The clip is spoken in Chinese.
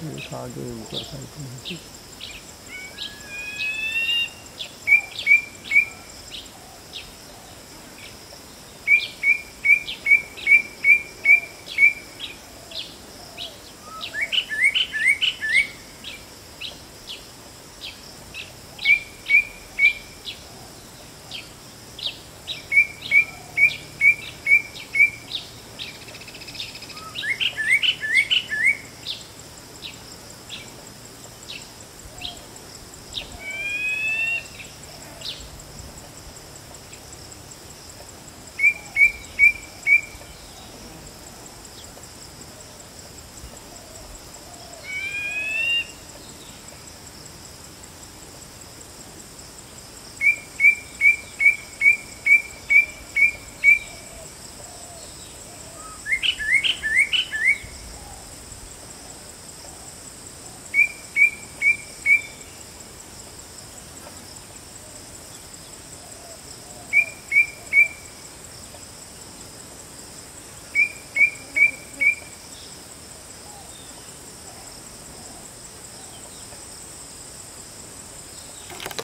就是他这五个他有重的